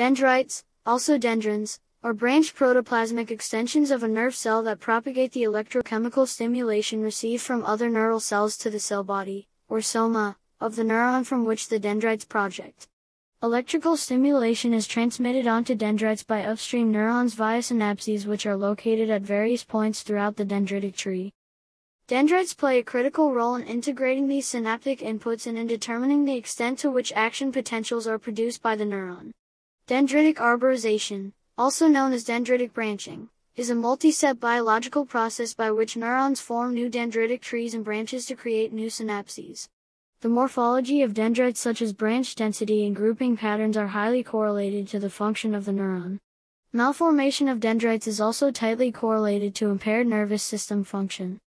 Dendrites, also dendrons, are branched protoplasmic extensions of a nerve cell that propagate the electrochemical stimulation received from other neural cells to the cell body, or soma, of the neuron from which the dendrites project. Electrical stimulation is transmitted onto dendrites by upstream neurons via synapses which are located at various points throughout the dendritic tree. Dendrites play a critical role in integrating these synaptic inputs and in determining the extent to which action potentials are produced by the neuron. Dendritic arborization, also known as dendritic branching, is a multi-step biological process by which neurons form new dendritic trees and branches to create new synapses. The morphology of dendrites such as branch density and grouping patterns are highly correlated to the function of the neuron. Malformation of dendrites is also tightly correlated to impaired nervous system function.